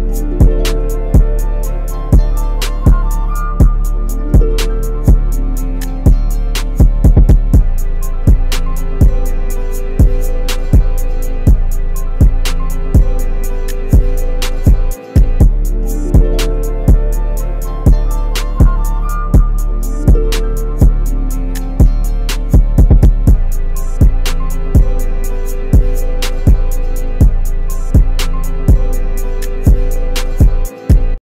Bye.